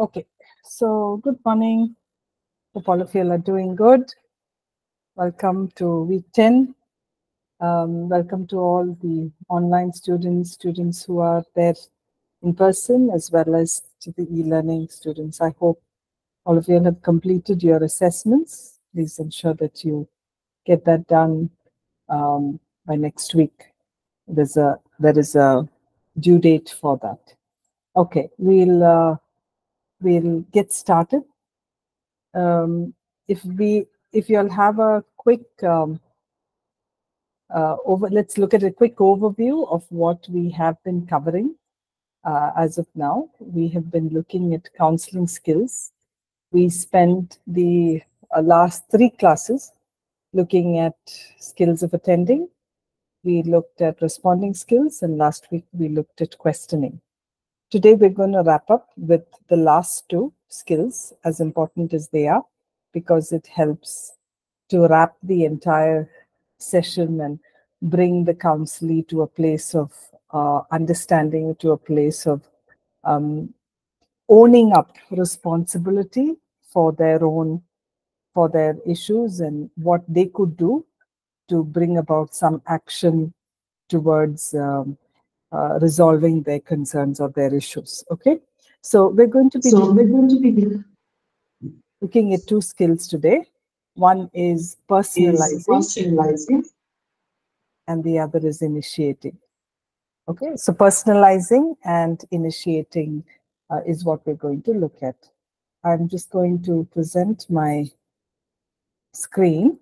Okay, so good morning. Hope all of you are doing good. Welcome to week 10. Um, welcome to all the online students, students who are there in person, as well as to the e-learning students. I hope all of you have completed your assessments. Please ensure that you get that done um, by next week. There's a there is a due date for that. Okay, we'll uh, we'll get started. Um, if we if you'll have a quick um, uh, over, let's look at a quick overview of what we have been covering uh, as of now. We have been looking at counseling skills. We spent the uh, last three classes looking at skills of attending. We looked at responding skills, and last week we looked at questioning. Today, we're going to wrap up with the last two skills, as important as they are, because it helps to wrap the entire session and bring the counselee to a place of uh, understanding, to a place of um, owning up responsibility for their own, for their issues and what they could do to bring about some action towards um, uh, resolving their concerns or their issues. Okay, so we're going to be So we're going to be looking at two skills today. One is personalizing, is personalizing. and the other is initiating. Okay, so personalizing and initiating uh, is what we're going to look at. I'm just going to present my screen.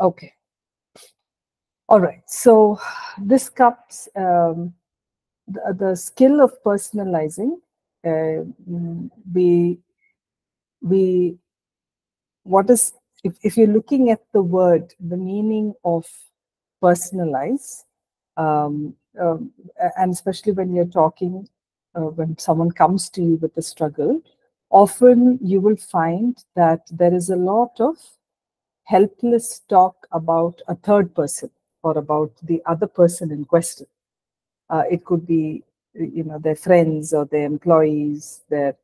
Okay. All right. So this comes um, the, the skill of personalizing. Uh, we we what is if, if you're looking at the word, the meaning of personalize, um, um, and especially when you're talking, uh, when someone comes to you with a struggle, often you will find that there is a lot of helpless talk about a third person or about the other person in question. Uh, it could be, you know, their friends or their employees, their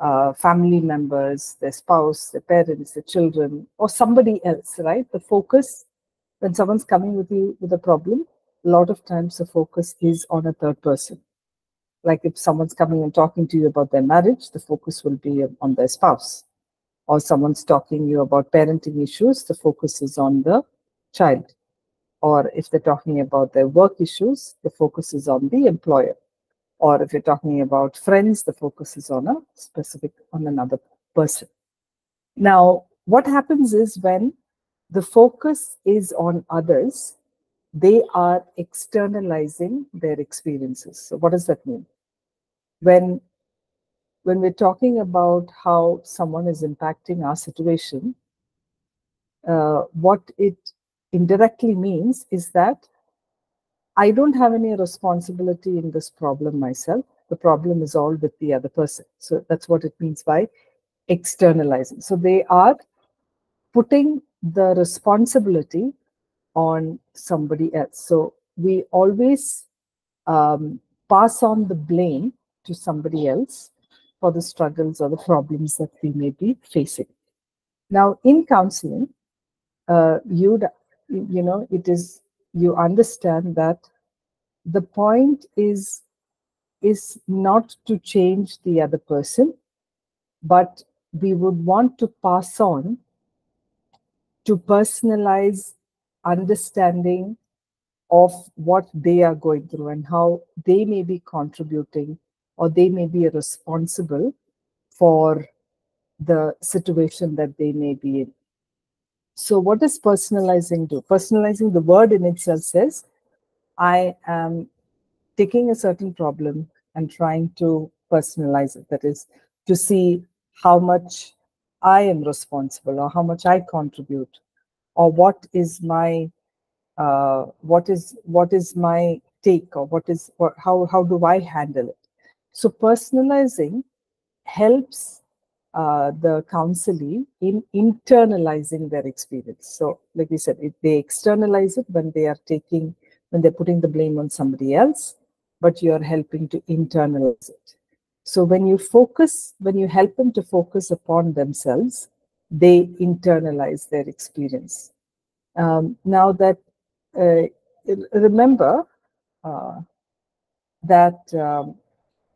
uh, family members, their spouse, their parents, their children, or somebody else, right? The focus, when someone's coming with you with a problem, a lot of times the focus is on a third person. Like if someone's coming and talking to you about their marriage, the focus will be on their spouse. Or someone's talking you about parenting issues, the focus is on the child. Or if they're talking about their work issues, the focus is on the employer or if you're talking about friends, the focus is on a specific, on another person. Now, what happens is when the focus is on others, they are externalizing their experiences. So, what does that mean? When when we're talking about how someone is impacting our situation, uh, what it indirectly means is that I don't have any responsibility in this problem myself. The problem is all with the other person. So that's what it means by externalizing. So they are putting the responsibility on somebody else. So we always um, pass on the blame to somebody else for the struggles or the problems that we may be facing. Now, in counseling, uh, you you know it is you understand that the point is is not to change the other person but we would want to pass on to personalize understanding of what they are going through and how they may be contributing or they may be responsible for the situation that they may be in so, what does personalizing do? Personalizing, the word in itself says, I am taking a certain problem and trying to personalize it. That is, to see how much I am responsible or how much I contribute or what is my uh, what is what is my take or what is what, how how do I handle it? So personalizing helps uh, the counselee in internalizing their experience. So, like we said, if they externalize it when they are taking, when they're putting the blame on somebody else, but you're helping to internalize it. So, when you focus, when you help them to focus upon themselves, they internalize their experience. Um, now that, uh, remember uh, that, um,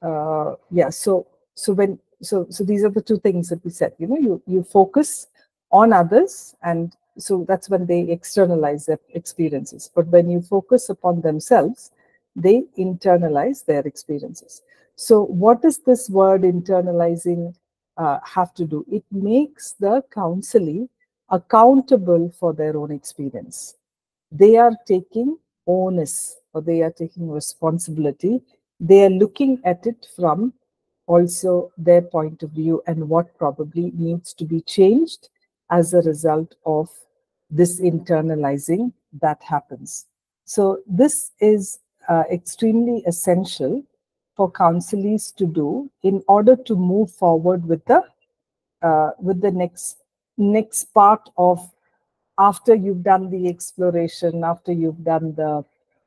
uh, yeah, so so when so so these are the two things that we said you know you you focus on others and so that's when they externalize their experiences. But when you focus upon themselves they internalize their experiences. So what does this word internalizing uh, have to do? It makes the counselee accountable for their own experience. They are taking onus or they are taking responsibility they are looking at it from also their point of view and what probably needs to be changed as a result of this internalizing that happens. So this is uh, extremely essential for counselees to do in order to move forward with the uh, with the next next part of after you've done the exploration, after you've done the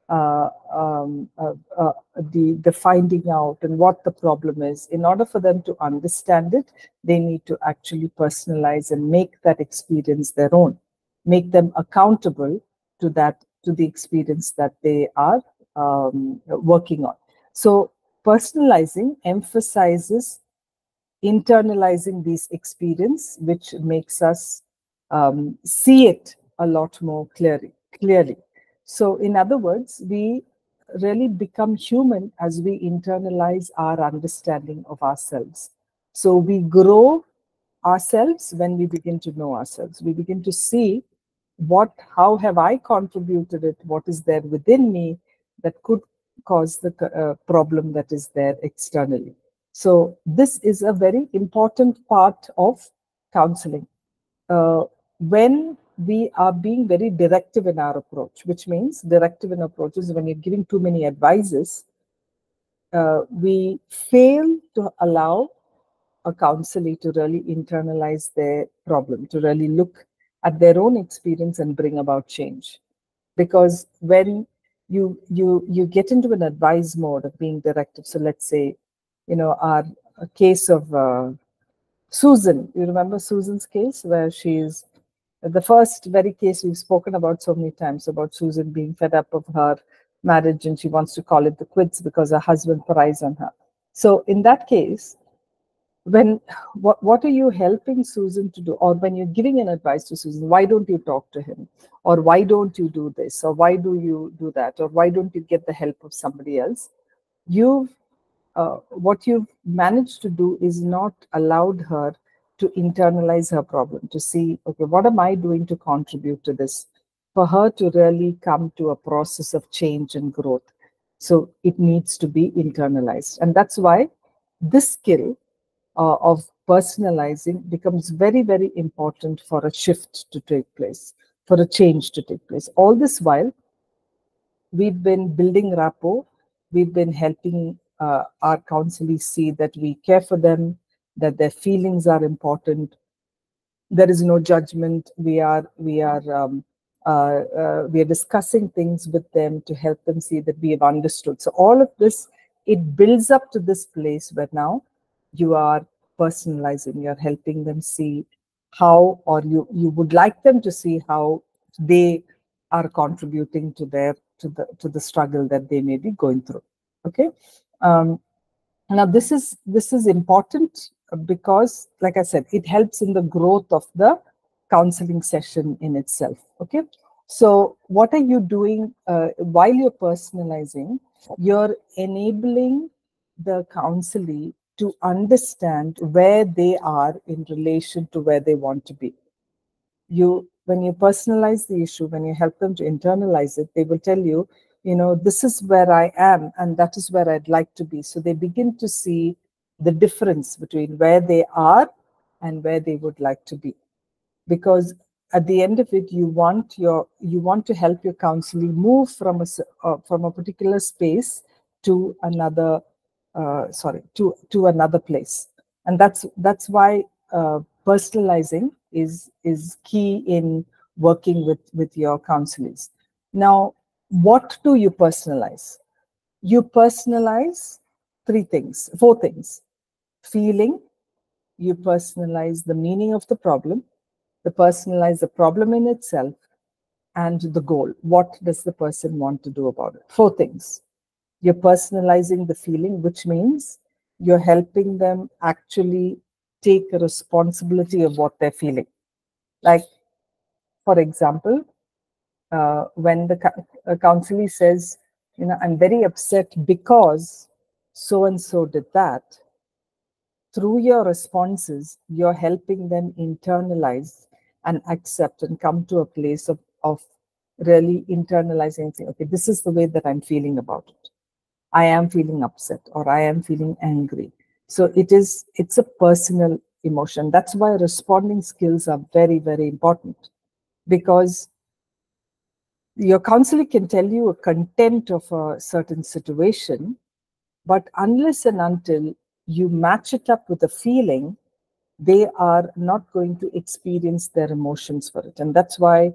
uh, um, uh, uh, the the finding out and what the problem is. In order for them to understand it they need to actually personalize and make that experience their own. Make them accountable to that to the experience that they are um, working on. So personalizing emphasizes internalizing these experience which makes us um, see it a lot more clearly clearly so, in other words, we really become human as we internalize our understanding of ourselves. So, we grow ourselves when we begin to know ourselves. We begin to see what, how have I contributed it? What is there within me that could cause the uh, problem that is there externally? So, this is a very important part of counseling. Uh, when we are being very directive in our approach, which means directive in approaches when you're giving too many advices, uh, we fail to allow a counselee to really internalize their problem, to really look at their own experience and bring about change. Because when you you you get into an advice mode of being directive, so let's say, you know, our case of uh, Susan, you remember Susan's case where she's the first very case we've spoken about so many times about Susan being fed up of her marriage and she wants to call it the quits because her husband pries on her. So in that case, when what, what are you helping Susan to do? Or when you're giving an advice to Susan, why don't you talk to him? Or why don't you do this? Or why do you do that? Or why don't you get the help of somebody else? You've uh, what you've managed to do is not allowed her to internalize her problem, to see, okay, what am I doing to contribute to this? For her to really come to a process of change and growth. So it needs to be internalized. And that's why this skill uh, of personalizing becomes very, very important for a shift to take place, for a change to take place. All this while, we've been building rapport, we've been helping uh, our counselees see that we care for them, that their feelings are important. There is no judgment. We are we are um, uh, uh, we are discussing things with them to help them see that we have understood. So all of this it builds up to this place where now you are personalizing. You are helping them see how, or you you would like them to see how they are contributing to their to the to the struggle that they may be going through. Okay. Um, now this is this is important because like i said it helps in the growth of the counseling session in itself okay? So what are you doing uh, while you're personalizing you're enabling the counselee to understand where they are in relation to where they want to be. You when you personalize the issue when you help them to internalize it they will tell you you know this is where i am and that is where i'd like to be. So they begin to see the difference between where they are and where they would like to be. Because at the end of it you want your you want to help your counselee move from a uh, from a particular space to another uh, sorry to to another place. And that's that's why uh, personalizing is is key in working with with your counselors now what do you personalize? You personalize three things four things feeling you personalize the meaning of the problem the personalize the problem in itself and the goal. What does the person want to do about it? Four things. You're personalizing the feeling which means you're helping them actually take a responsibility of what they're feeling. Like for example uh, when the uh, counselor says you know i'm very upset because so and so did that through your responses you're helping them internalize and accept and come to a place of, of really internalizing okay this is the way that i'm feeling about it. I am feeling upset or i am feeling angry. So it is it's a personal emotion. That's why responding skills are very very important. Because your counselor can tell you a content of a certain situation but unless and until you match it up with a feeling they are not going to experience their emotions for it. And that's why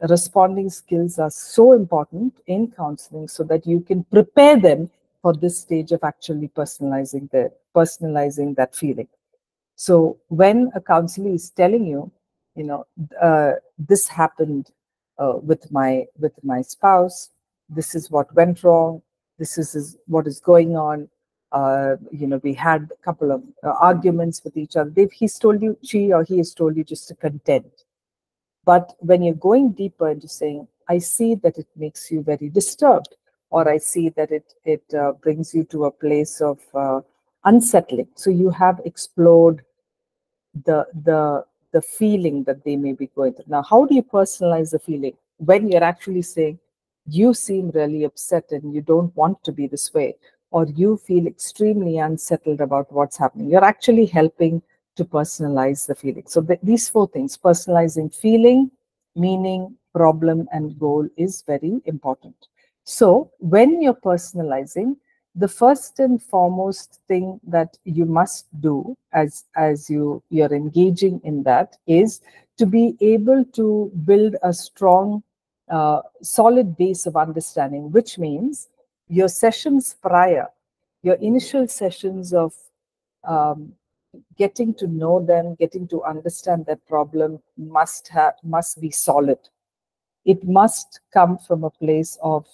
responding skills are so important in counseling so that you can prepare them for this stage of actually personalizing the personalizing that feeling. So when a counselor is telling you you know uh, this happened uh, with my with my spouse this is what went wrong this is, is what is going on uh, you know we had a couple of uh, arguments with each other They've, he's told you she or he has told you just a content but when you're going deeper into saying, I see that it makes you very disturbed, or I see that it, it uh, brings you to a place of uh, unsettling. So you have explored the, the, the feeling that they may be going through. Now, how do you personalize the feeling? When you're actually saying, you seem really upset and you don't want to be this way, or you feel extremely unsettled about what's happening, you're actually helping to personalize the feeling. So the, these four things, personalizing feeling, meaning, problem, and goal is very important. So when you're personalizing, the first and foremost thing that you must do as, as you, you're engaging in that is to be able to build a strong, uh, solid base of understanding, which means your sessions prior, your initial sessions of um, getting to know them, getting to understand their problem must have must be solid. It must come from a place of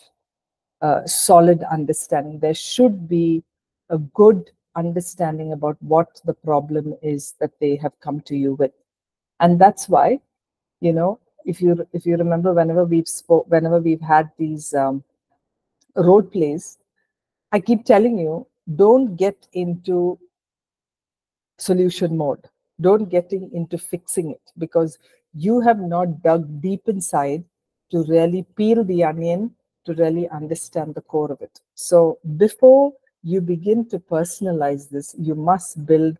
uh, solid understanding. There should be a good understanding about what the problem is that they have come to you with, and that's why, you know, if you if you remember, whenever we've spoke, whenever we've had these um, role plays, I keep telling you, don't get into solution mode. Don't getting into fixing it because you have not dug deep inside to really peel the onion to really understand the core of it. So before you begin to personalize this, you must build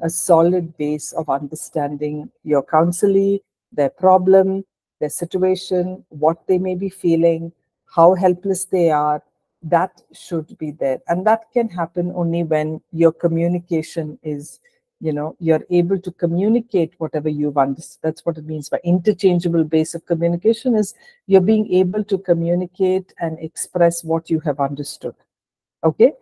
a solid base of understanding your counselee, their problem, their situation, what they may be feeling, how helpless they are. That should be there. And that can happen only when your communication is you know you're able to communicate whatever you've understood that's what it means by interchangeable base of communication is you're being able to communicate and express what you have understood okay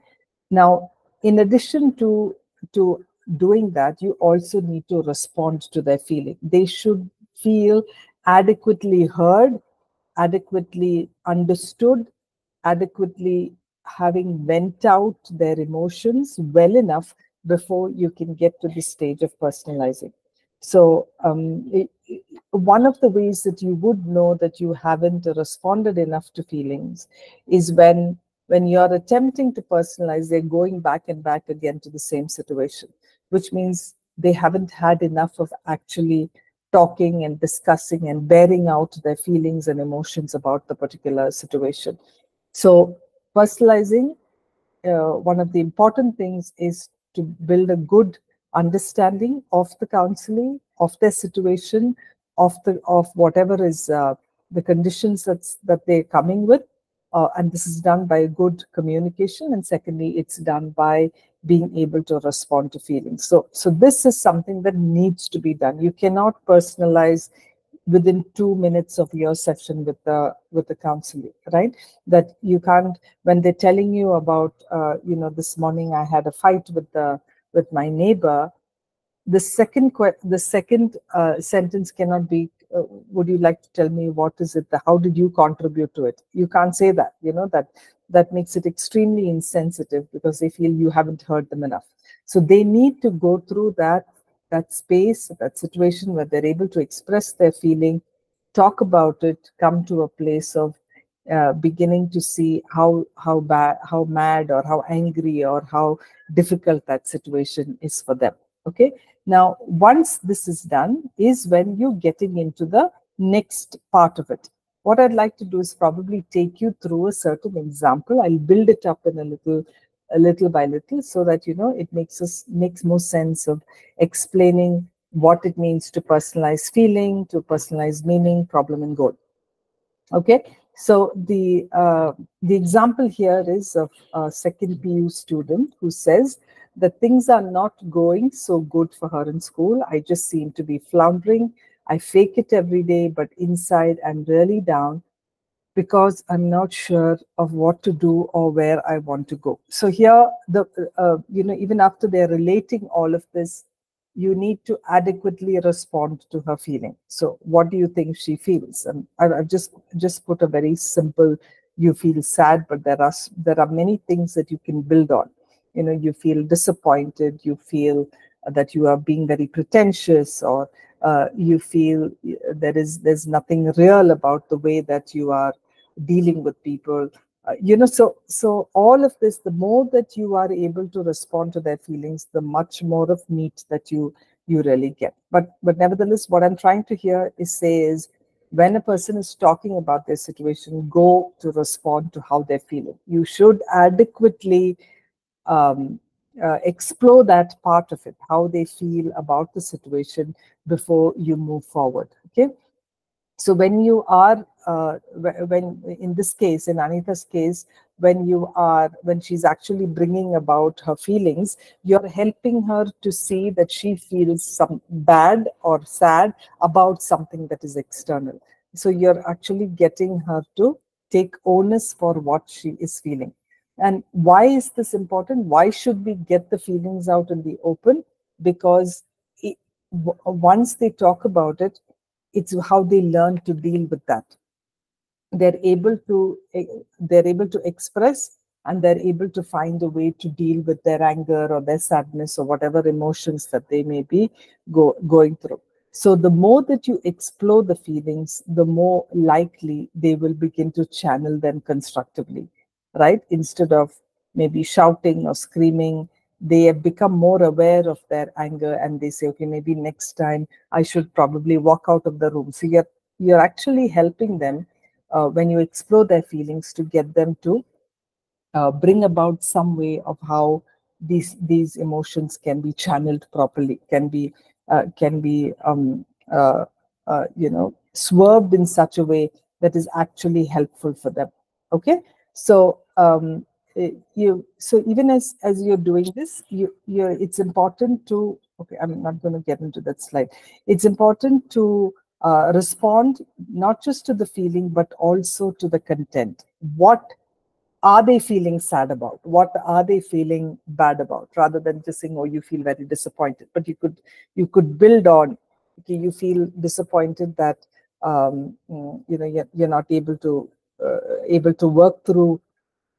now in addition to to doing that you also need to respond to their feeling they should feel adequately heard adequately understood adequately having vent out their emotions well enough before you can get to the stage of personalizing. So um, it, one of the ways that you would know that you haven't responded enough to feelings is when when you're attempting to personalize, they're going back and back again to the same situation, which means they haven't had enough of actually talking and discussing and bearing out their feelings and emotions about the particular situation. So personalizing, uh, one of the important things is to build a good understanding of the counseling, of their situation, of the of whatever is uh, the conditions that's that they're coming with. Uh, and this is done by good communication. And secondly, it's done by being able to respond to feelings. So, so this is something that needs to be done. You cannot personalize within two minutes of your session with the with the counselor right that you can't when they're telling you about uh, you know this morning i had a fight with the with my neighbor the second the second uh, sentence cannot be uh, would you like to tell me what is it The, how did you contribute to it you can't say that you know that that makes it extremely insensitive because they feel you haven't heard them enough so they need to go through that that space, that situation where they're able to express their feeling, talk about it, come to a place of uh, beginning to see how how bad, how mad, or how angry, or how difficult that situation is for them. Okay. Now, once this is done, is when you're getting into the next part of it. What I'd like to do is probably take you through a certain example. I'll build it up in a little a little by little so that you know it makes us makes more sense of explaining what it means to personalize feeling to personalize meaning problem and goal. Okay? So the uh, the example here is of a second pu student who says that things are not going so good for her in school. I just seem to be floundering i fake it every day but inside i'm really down because I'm not sure of what to do or where I want to go. So here, the uh, you know, even after they're relating all of this, you need to adequately respond to her feeling. So what do you think she feels? And I've just just put a very simple. You feel sad, but there are there are many things that you can build on. You know, you feel disappointed. You feel that you are being very pretentious or uh, you feel there is there's nothing real about the way that you are dealing with people. Uh, you know so so all of this the more that you are able to respond to their feelings the much more of meat that you you really get. But but nevertheless what i'm trying to hear is say is when a person is talking about their situation go to respond to how they're feeling. You should adequately um, uh, explore that part of it how they feel about the situation before you move forward okay? So when you are uh, when in this case in anita's case when you are when she's actually bringing about her feelings you're helping her to see that she feels some bad or sad about something that is external. So you're actually getting her to take onus for what she is feeling and why is this important? Why should we get the feelings out in the open? Because it, once they talk about it it's how they learn to deal with that. They're able to they're able to express and they're able to find a way to deal with their anger or their sadness or whatever emotions that they may be go, going through. So the more that you explore the feelings the more likely they will begin to channel them constructively right? Instead of maybe shouting or screaming they have become more aware of their anger and they say okay maybe next time i should probably walk out of the room. So you're you're actually helping them uh, when you explore their feelings to get them to uh, bring about some way of how these these emotions can be channeled properly can be uh, can be um, uh, uh, you know swerved in such a way that is actually helpful for them. Okay? So um, uh, you so even as as you're doing this you you it's important to okay i'm not going to get into that slide. It's important to uh, respond not just to the feeling but also to the content. What are they feeling sad about? What are they feeling bad about? Rather than just saying oh you feel very disappointed but you could you could build on okay you feel disappointed that um, mm, you know you're, you're not able to uh, able to work through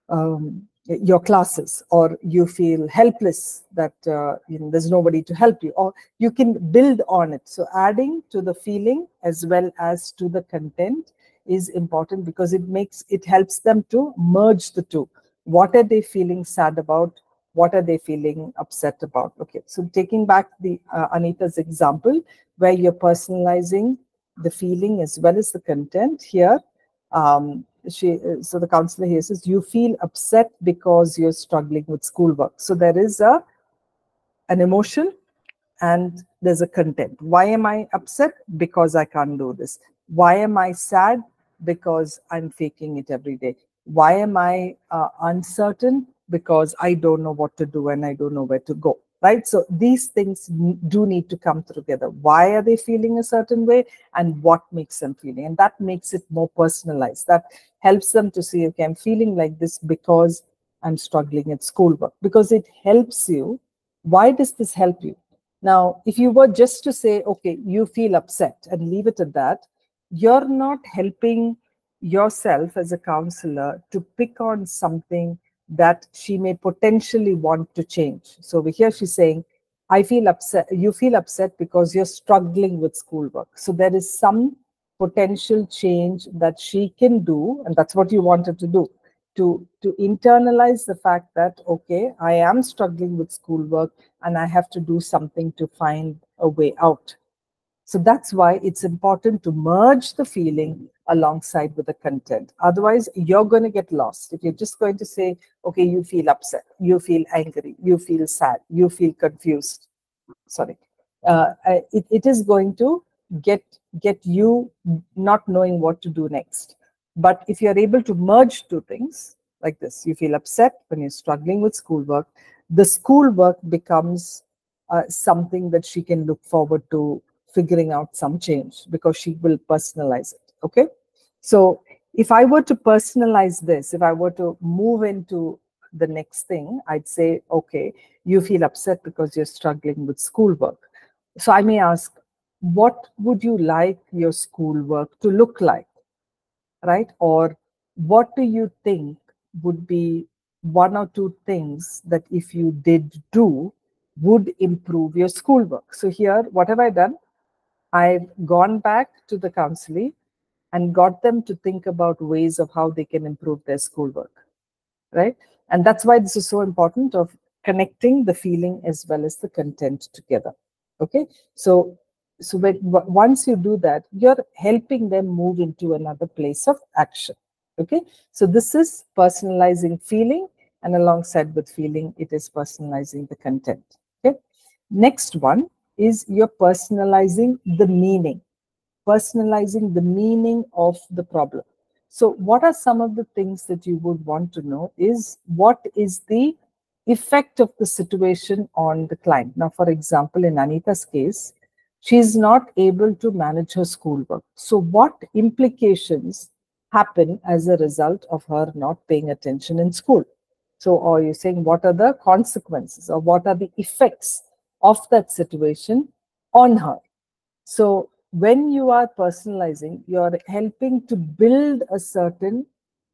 um, your classes or you feel helpless that uh, you know there's nobody to help you or you can build on it. So adding to the feeling as well as to the content is important because it makes it helps them to merge the two. What are they feeling sad about? What are they feeling upset about? Okay so taking back the uh, anita's example where you're personalizing the feeling as well as the content here um, she so the counselor here says you feel upset because you're struggling with schoolwork. So there is a an emotion and there's a content why am i upset? Because i can't do this. Why am i sad? Because i'm faking it every day. Why am i uh, uncertain? Because I don't know what to do and I don't know where to go. Right. So these things do need to come together. Why are they feeling a certain way and what makes them feeling? And that makes it more personalized. That helps them to see, okay, I'm feeling like this because I'm struggling at schoolwork, because it helps you. Why does this help you? Now, if you were just to say, okay, you feel upset and leave it at that, you're not helping yourself as a counselor to pick on something that she may potentially want to change. So over here she's saying, I feel upset, you feel upset because you're struggling with schoolwork. So there is some potential change that she can do, and that's what you wanted to do, to, to internalize the fact that, okay, I am struggling with schoolwork and I have to do something to find a way out. So that's why it's important to merge the feeling alongside with the content. Otherwise, you're going to get lost. If you're just going to say, okay, you feel upset, you feel angry, you feel sad, you feel confused. Sorry. Uh, it, it is going to get get you not knowing what to do next. But if you're able to merge two things like this, you feel upset when you're struggling with schoolwork, the schoolwork becomes uh, something that she can look forward to figuring out some change because she will personalize it. Okay. So if I were to personalize this, if I were to move into the next thing, I'd say, okay, you feel upset because you're struggling with schoolwork. So I may ask, what would you like your schoolwork to look like? Right? Or what do you think would be one or two things that if you did do would improve your schoolwork? So here, what have I done? I've gone back to the counseling and got them to think about ways of how they can improve their schoolwork, right? And that's why this is so important of connecting the feeling as well as the content together. Okay, so so when, once you do that, you're helping them move into another place of action. Okay, so this is personalizing feeling, and alongside with feeling, it is personalizing the content. Okay, next one is you're personalizing the meaning, personalizing the meaning of the problem. So what are some of the things that you would want to know is what is the effect of the situation on the client? Now, for example, in Anita's case, she's not able to manage her schoolwork. So what implications happen as a result of her not paying attention in school? So, are you saying what are the consequences or what are the effects of that situation on her. So when you are personalizing, you're helping to build a certain,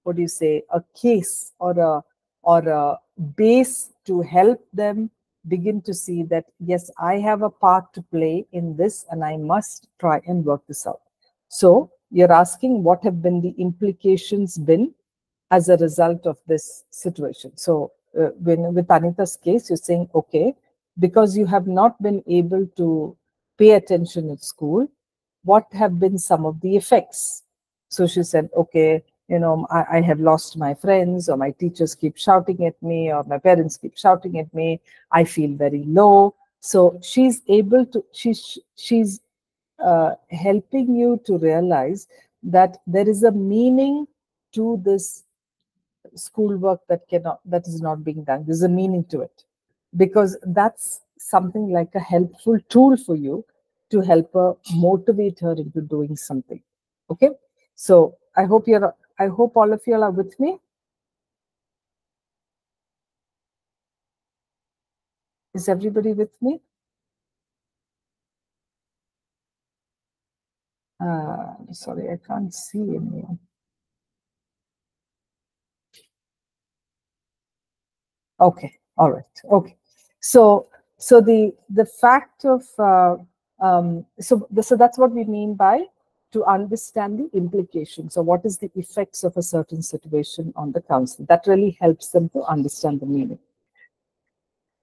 what do you say, a case or a or a base to help them begin to see that yes, I have a part to play in this and I must try and work this out. So you're asking what have been the implications been as a result of this situation. So uh, when with Anita's case, you're saying, okay, because you have not been able to pay attention at school, what have been some of the effects? So she said, okay, you know, I, I, have lost my friends, or my teachers keep shouting at me, or my parents keep shouting at me. I feel very low. So she's able to, she's, she's uh, helping you to realize that there is a meaning to this schoolwork that cannot, that is not being done. There's a meaning to it because that's something like a helpful tool for you to help her motivate her into doing something. Okay? So i hope you're i hope all of you are with me. Is everybody with me? Uh sorry i can't see anyone. Okay all right. Okay. So so the the fact of uh, um, so so that's what we mean by to understand the implications or what is the effects of a certain situation on the council? That really helps them to understand the meaning.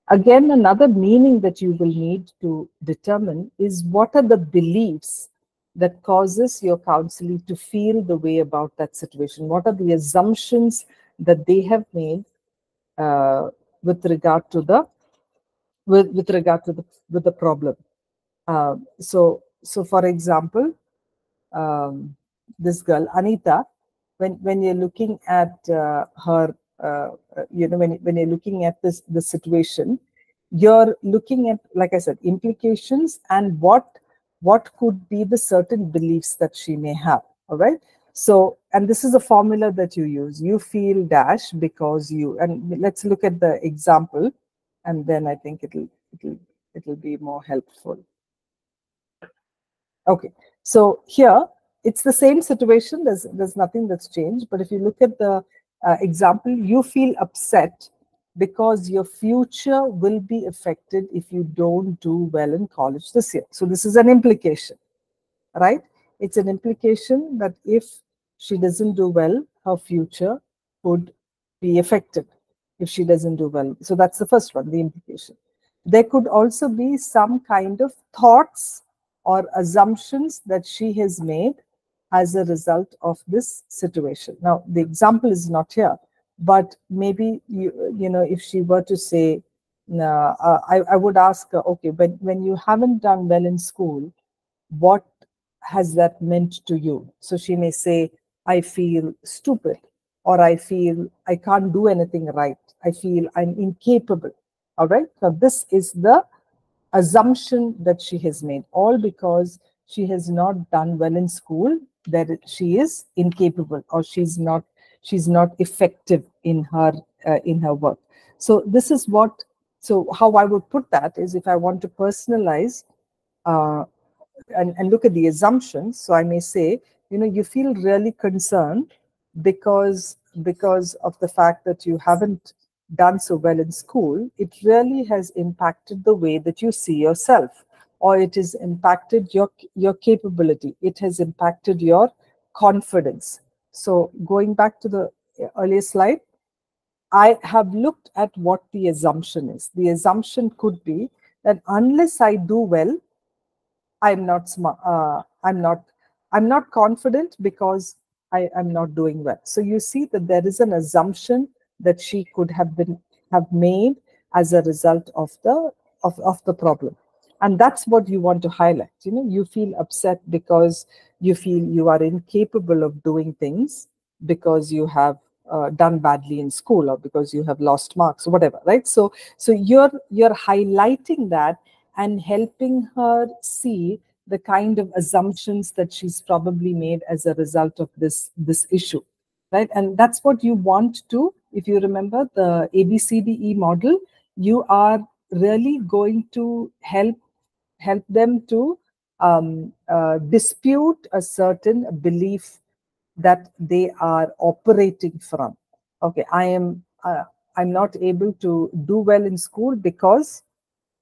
Again another meaning that you will need to determine is what are the beliefs that causes your counselee to feel the way about that situation? What are the assumptions that they have made uh, with regard to the with, with regard to the with the problem. Uh, so so for example, um, this girl Anita, when when you're looking at uh, her uh, uh, you know, when, when you're looking at this, the situation, you're looking at, like I said, implications and what, what could be the certain beliefs that she may have. All right. So, and this is a formula that you use. You feel dash because you, and let's look at the example, and then I think it'll, it'll, it'll be more helpful. Okay. So here, it's the same situation. There's, there's nothing that's changed. But if you look at the uh, example, you feel upset because your future will be affected if you don't do well in college this year. So this is an implication, right? It's an implication that if she doesn't do well, her future would be affected if she doesn't do well. So that's the first one, the implication. There could also be some kind of thoughts or assumptions that she has made as a result of this situation. Now, the example is not here, but maybe, you, you know, if she were to say, uh, I, I would ask her, okay, but when you haven't done well in school, what has that meant to you? So she may say, I feel stupid, or I feel I can't do anything right. I feel I'm incapable. All right. So this is the assumption that she has made, all because she has not done well in school, that she is incapable or she's not she's not effective in her uh, in her work. So this is what. So how I would put that is if I want to personalize uh, and, and look at the assumptions. So I may say, you know, you feel really concerned because because of the fact that you haven't done so well in school, it really has impacted the way that you see yourself, or it has impacted your your capability. It has impacted your confidence. So going back to the earlier slide, I have looked at what the assumption is. The assumption could be that unless I do well, I'm not smart. Uh, I'm not. I'm not confident because I am not doing well. So you see that there is an assumption that she could have been have made as a result of the of, of the problem. And that's what you want to highlight. You know you feel upset because you feel you are incapable of doing things because you have uh, done badly in school or because you have lost marks or whatever right? So so you're you're highlighting that and helping her see the kind of assumptions that she's probably made as a result of this this issue right? And that's what you want to if you remember the abcde model you are really going to help help them to um, uh, dispute a certain belief that they are operating from. Okay i am uh, i'm not able to do well in school because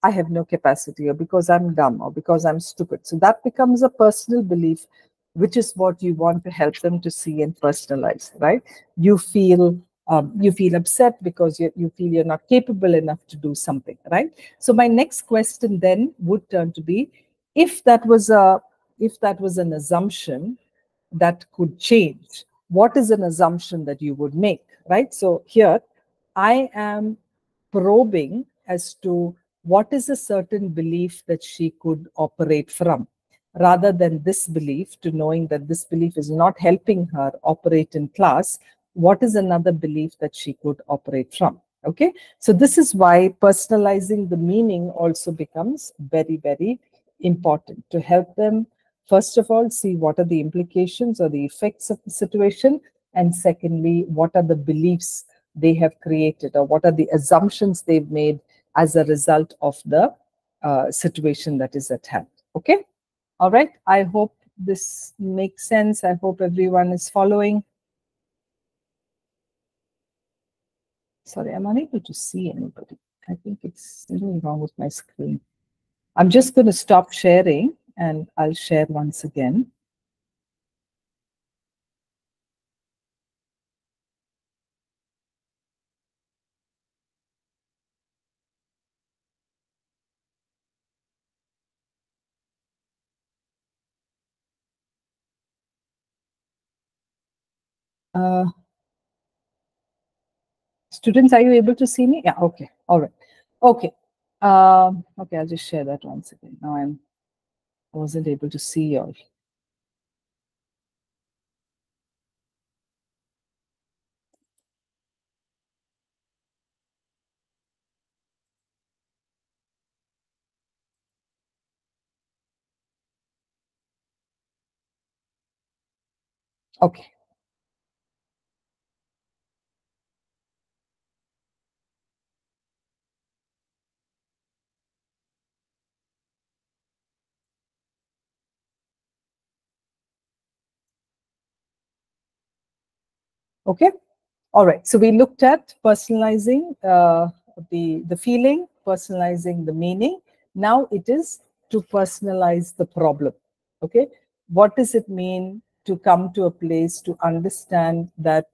i have no capacity or because i'm dumb or because i'm stupid. So that becomes a personal belief which is what you want to help them to see and personalize right? You feel um, you feel upset because you, you feel you're not capable enough to do something right? So my next question then would turn to be if that was a if that was an assumption that could change what is an assumption that you would make right? So here i am probing as to what is a certain belief that she could operate from rather than this belief to knowing that this belief is not helping her operate in class what is another belief that she could operate from okay? So this is why personalizing the meaning also becomes very very important to help them first of all see what are the implications or the effects of the situation and secondly what are the beliefs they have created or what are the assumptions they've made as a result of the uh, situation that is at hand okay? All right i hope this makes sense. I hope everyone is following sorry i'm unable to see anybody. I think it's something wrong with my screen. I'm just going to stop sharing and i'll share once again. Uh, Students, are you able to see me? Yeah, okay, all right. Okay, um, okay, I'll just share that once again. Now I'm, I wasn't able to see y'all. Okay. Okay. All right. So we looked at personalizing uh, the the feeling, personalizing the meaning. Now it is to personalize the problem. Okay. What does it mean to come to a place to understand that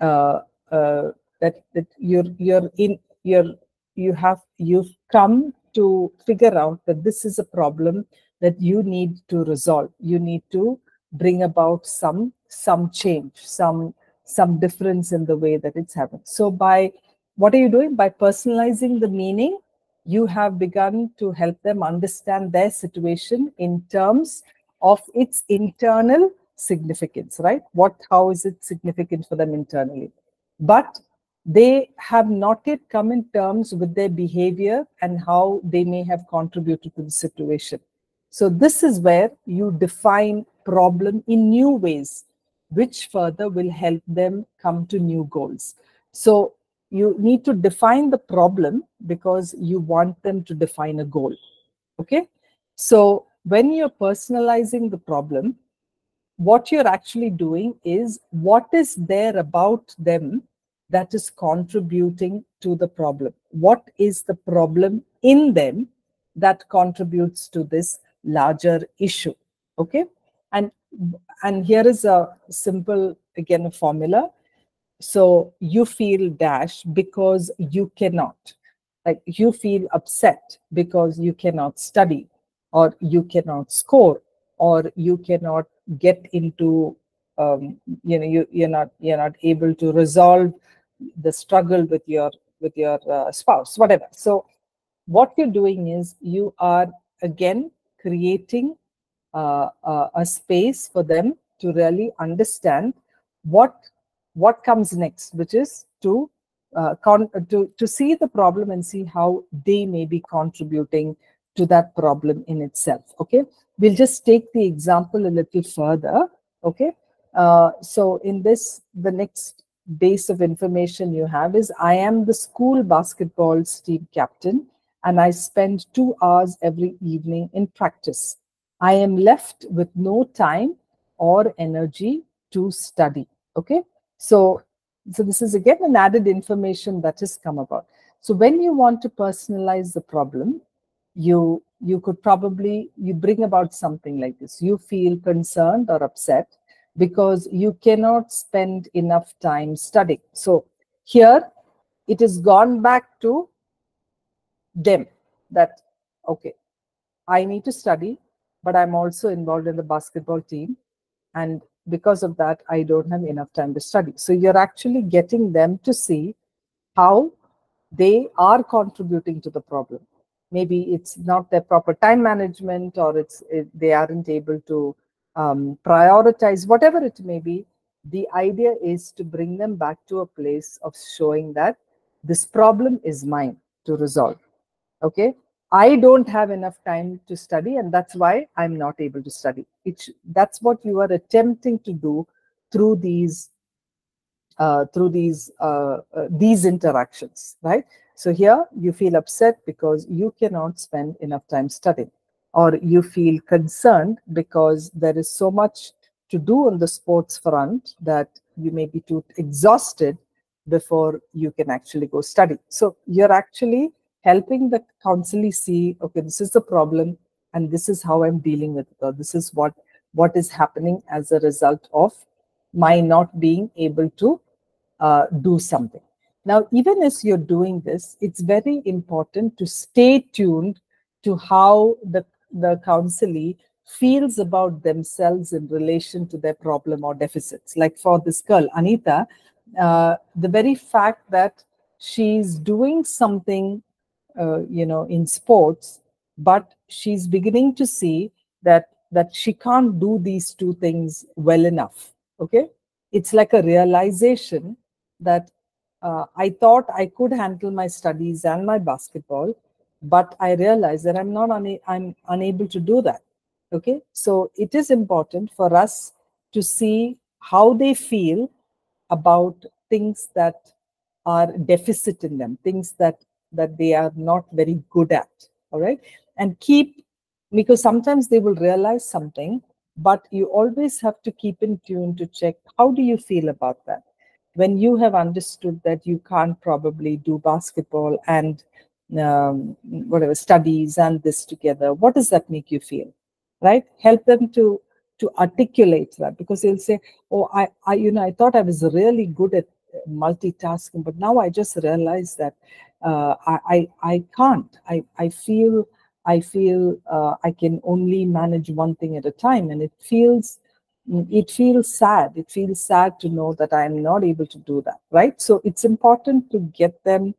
uh, uh, that that you're you're in you're you have you've come to figure out that this is a problem that you need to resolve. You need to bring about some some change, some some difference in the way that it's happened. So by what are you doing? By personalizing the meaning, you have begun to help them understand their situation in terms of its internal significance, right? What, how is it significant for them internally? But they have not yet come in terms with their behavior and how they may have contributed to the situation. So this is where you define problem in new ways which further will help them come to new goals. So you need to define the problem because you want them to define a goal. Okay. So when you're personalizing the problem, what you're actually doing is what is there about them that is contributing to the problem? What is the problem in them that contributes to this larger issue? Okay. And and here is a simple again a formula. So you feel dash because you cannot. Like you feel upset because you cannot study or you cannot score or you cannot get into um, you know you, you're not you're not able to resolve the struggle with your with your uh, spouse whatever. So what you're doing is you are again creating a space for them to really understand what what comes next, which is to uh, to to see the problem and see how they may be contributing to that problem in itself. Okay, we'll just take the example a little further. Okay, uh, so in this, the next base of information you have is I am the school basketball team captain, and I spend two hours every evening in practice. I am left with no time or energy to study. Okay. So, so this is again an added information that has come about. So when you want to personalize the problem, you you could probably you bring about something like this. You feel concerned or upset because you cannot spend enough time studying. So here it has gone back to them that okay, I need to study but I'm also involved in the basketball team. And because of that, I don't have enough time to study. So you're actually getting them to see how they are contributing to the problem. Maybe it's not their proper time management or it's it, they aren't able to um, prioritize, whatever it may be. The idea is to bring them back to a place of showing that this problem is mine to resolve. Okay. I don't have enough time to study, and that's why I'm not able to study. It's, that's what you are attempting to do through these uh, through these uh, uh, these interactions, right? So here you feel upset because you cannot spend enough time studying, or you feel concerned because there is so much to do on the sports front that you may be too exhausted before you can actually go study. So you're actually helping the counselee see, okay, this is the problem and this is how I'm dealing with it, or this is what what is happening as a result of my not being able to uh, do something. Now, even as you're doing this, it's very important to stay tuned to how the, the counselee feels about themselves in relation to their problem or deficits. Like for this girl, Anita, uh, the very fact that she's doing something uh, you know in sports but she's beginning to see that that she can't do these two things well enough okay? It's like a realization that uh, i thought i could handle my studies and my basketball but i realized that i'm not una- i'm unable to do that okay? So it is important for us to see how they feel about things that are deficit in them, things that that they are not very good at. All right, and keep because sometimes they will realize something, but you always have to keep in tune to check how do you feel about that when you have understood that you can't probably do basketball and um, whatever studies and this together what does that make you feel right help them to to articulate that because they'll say oh i i you know i thought i was really good at multitasking but now i just realized that uh, I, I i can't. I i feel i feel uh, i can only manage one thing at a time and it feels it feels sad. It feels sad to know that i am not able to do that right? So it's important to get them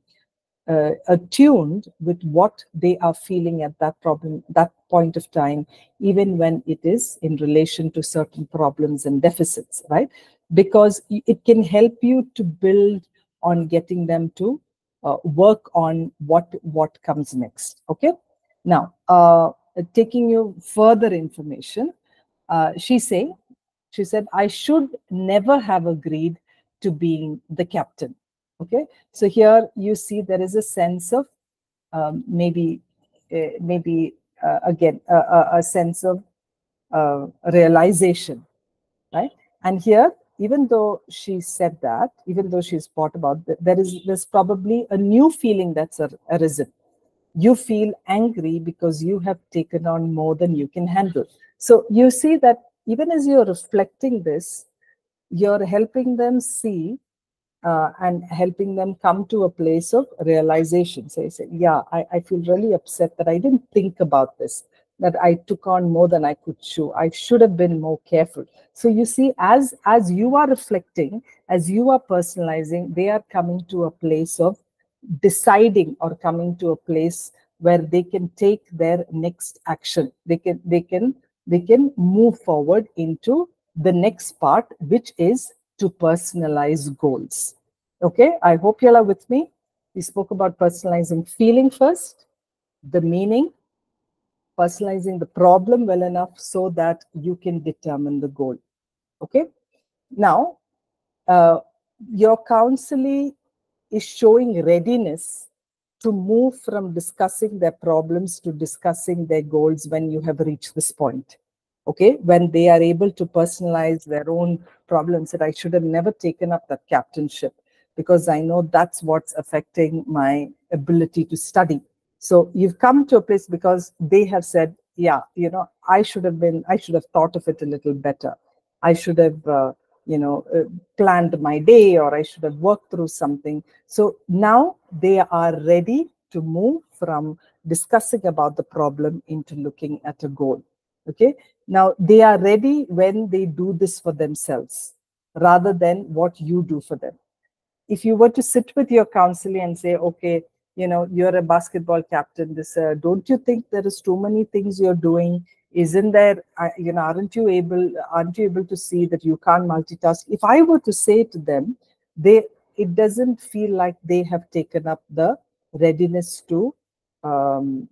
uh, attuned with what they are feeling at that problem that point of time even when it is in relation to certain problems and deficits right? Because it can help you to build on getting them to uh, work on what what comes next. Okay? Now uh, taking you further information uh, she's saying she said i should never have agreed to being the captain. Okay? So here you see there is a sense of um, maybe uh, maybe uh, again a, a, sense of uh, realization right? And here even though she said that even though she's thought about that, there is there's probably a new feeling that's arisen. You feel angry because you have taken on more than you can handle. So you see that even as you're reflecting this you're helping them see uh, and helping them come to a place of realization. So Say, say yeah, I, I feel really upset that I didn't think about this, that I took on more than I could chew. I should have been more careful. So you see, as as you are reflecting, as you are personalizing, they are coming to a place of deciding or coming to a place where they can take their next action. They can they can they can move forward into the next part, which is to personalize goals. Okay, I hope you are with me. We spoke about personalizing feeling first, the meaning, personalizing the problem well enough so that you can determine the goal. Okay, now uh, your counselee is showing readiness to move from discussing their problems to discussing their goals when you have reached this point. Okay? When they are able to personalize their own problems that i should have never taken up that captainship because i know that's what's affecting my ability to study so you've come to a place because they have said yeah you know i should have been i should have thought of it a little better. I should have uh, you know uh, planned my day or i should have worked through something. So now they are ready to move from discussing about the problem into looking at a goal. Okay? Now, they are ready when they do this for themselves rather than what you do for them. If you were to sit with your counselor and say, okay, you know, you're a basketball captain, this, uh, don't you think there is too many things you're doing? Isn't there, uh, you know, aren't you able, aren't you able to see that you can't multitask? If I were to say to them, they, it doesn't feel like they have taken up the readiness to um,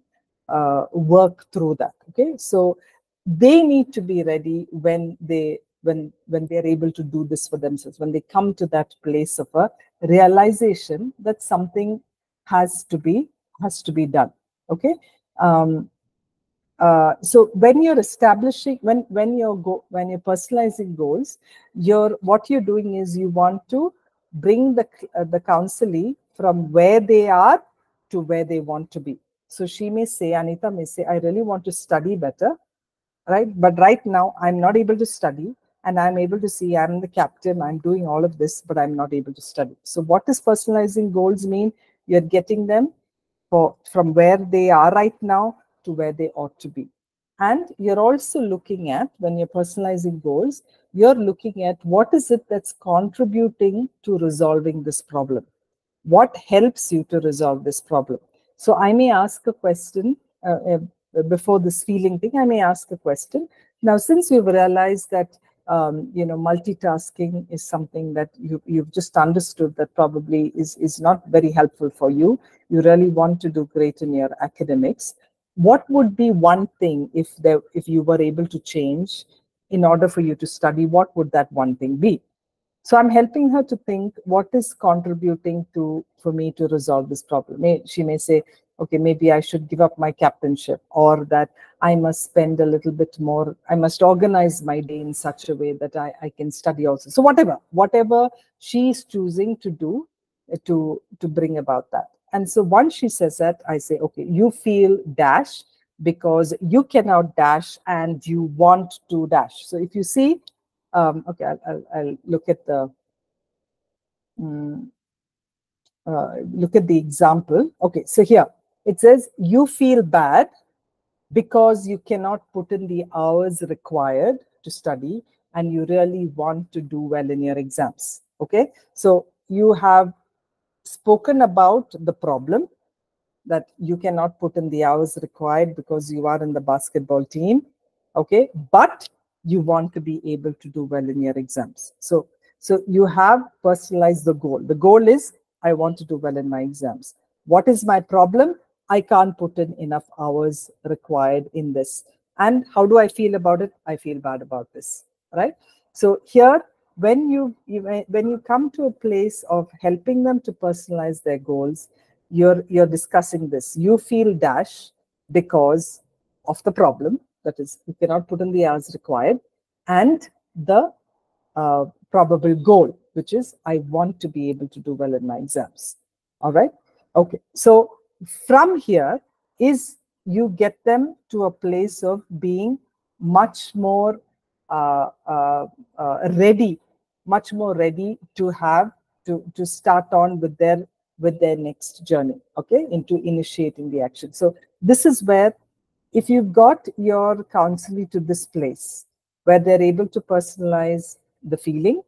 uh, work through that. Okay, so they need to be ready when they when when they're able to do this for themselves when they come to that place of a realization that something has to be has to be done okay um, uh, so when you're establishing when when you're go when you're personalizing goals you're what you're doing is you want to bring the uh, the counselee from where they are to where they want to be so she may say anita may say i really want to study better right? But right now, I'm not able to study and I'm able to see I'm the captain, I'm doing all of this, but I'm not able to study. So what does personalizing goals mean? You're getting them for, from where they are right now to where they ought to be. And you're also looking at, when you're personalizing goals, you're looking at what is it that's contributing to resolving this problem? What helps you to resolve this problem? So I may ask a question, uh, uh before this feeling thing, I may ask a question. Now, since we've realized that um, you know multitasking is something that you, you've just understood that probably is is not very helpful for you. You really want to do great in your academics. What would be one thing if there if you were able to change in order for you to study, what would that one thing be? So I'm helping her to think what is contributing to for me to resolve this problem. May, she may say, okay, maybe I should give up my captainship, or that I must spend a little bit more, I must organize my day in such a way that I, I can study also. So whatever, whatever she's choosing to do uh, to, to bring about that. And so once she says that, I say, okay, you feel dash because you cannot dash and you want to dash. So if you see, um, okay, I'll, I'll, I'll, look at the um, uh, look at the example. Okay, so here it says you feel bad because you cannot put in the hours required to study and you really want to do well in your exams. Okay, so you have spoken about the problem that you cannot put in the hours required because you are in the basketball team. Okay, but you want to be able to do well in your exams. So, so you have personalized the goal. The goal is I want to do well in my exams. What is my problem? I can't put in enough hours required in this. And how do I feel about it? I feel bad about this, right? So here, when you, when you come to a place of helping them to personalize their goals, you're you're discussing this. You feel dash because of the problem that is you cannot put in the hours required and the uh, probable goal which is i want to be able to do well in my exams all right okay so from here is you get them to a place of being much more uh, uh, uh ready much more ready to have to to start on with their with their next journey okay into initiating the action. So this is where if you've got your counselee to this place where they're able to personalize the feeling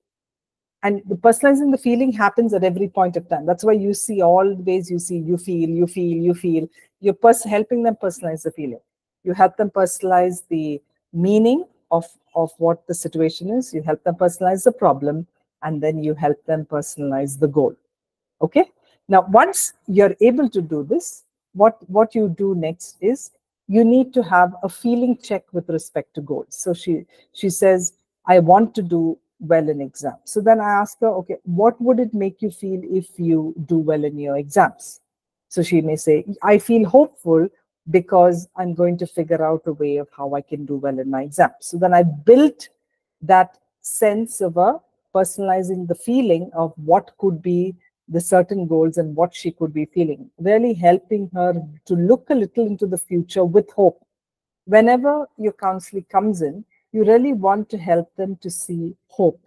and the personalizing the feeling happens at every point of time. That's why you see all the ways you see you feel you feel you feel. You're pers- helping them personalize the feeling. You help them personalize the meaning of of what the situation is. You help them personalize the problem and then you help them personalize the goal. Okay? Now once you're able to do this what what you do next is you need to have a feeling check with respect to goals. So she she says, I want to do well in exams. So then I ask her, okay, what would it make you feel if you do well in your exams? So she may say, I feel hopeful because I'm going to figure out a way of how I can do well in my exams. So then I built that sense of a personalizing the feeling of what could be the certain goals and what she could be feeling, really helping her to look a little into the future with hope. Whenever your counseling comes in, you really want to help them to see hope,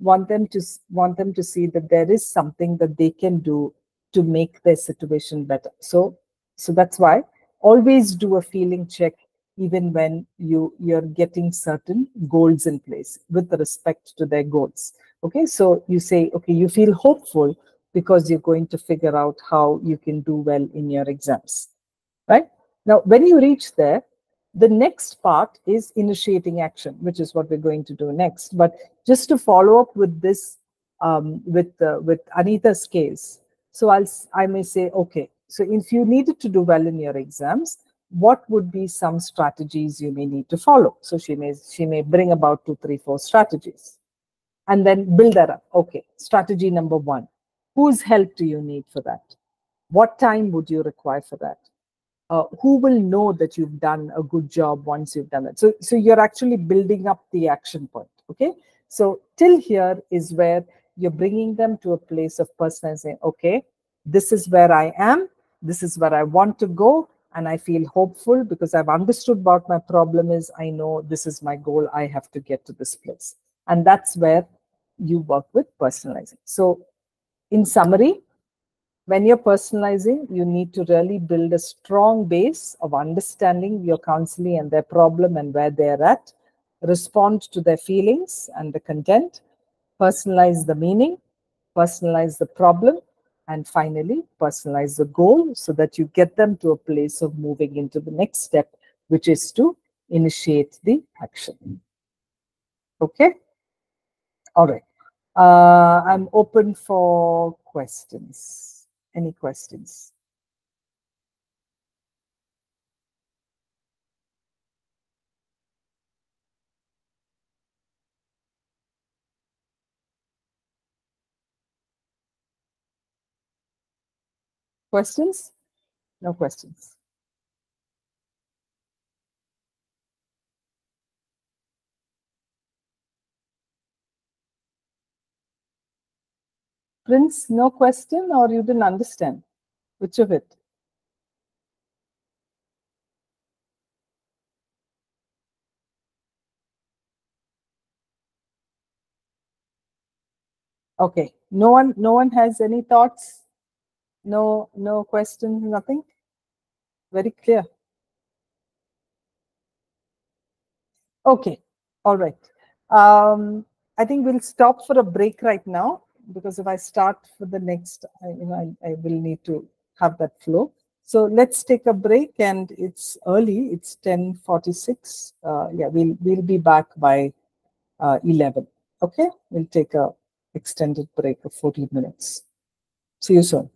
want them to want them to see that there is something that they can do to make their situation better. So, so that's why always do a feeling check even when you you're getting certain goals in place with respect to their goals okay so you say okay you feel hopeful because you're going to figure out how you can do well in your exams, right? Now, when you reach there, the next part is initiating action, which is what we're going to do next. But just to follow up with this, um, with uh, with Anita's case, so I'll I may say, okay, so if you needed to do well in your exams, what would be some strategies you may need to follow? So she may she may bring about two, three, four strategies, and then build that up. Okay, strategy number one: Whose help do you need for that? What time would you require for that? Uh, who will know that you've done a good job once you've done it? So, so you're actually building up the action point. Okay. So till here is where you're bringing them to a place of personalizing. Okay, this is where I am. This is where I want to go. And I feel hopeful because I've understood what my problem is. I know this is my goal. I have to get to this place. And that's where you work with personalizing. So in summary, when you're personalizing, you need to really build a strong base of understanding your counselee and their problem and where they're at, respond to their feelings and the content, personalize the meaning, personalize the problem, and finally personalize the goal so that you get them to a place of moving into the next step, which is to initiate the action. Okay? All right. Uh, I'm open for questions. Any questions? Questions? No questions. Prince, no question or you didn't understand? Which of it? Okay. No one no one has any thoughts? No no questions, nothing? Very clear. Okay. All right. Um, I think we'll stop for a break right now because if I start for the next, I, you know, I, I will need to have that flow. So let's take a break and it's early, it's 10.46. Uh, yeah, we'll, we'll be back by uh, 11. Okay, we'll take a extended break of 14 minutes. See you soon.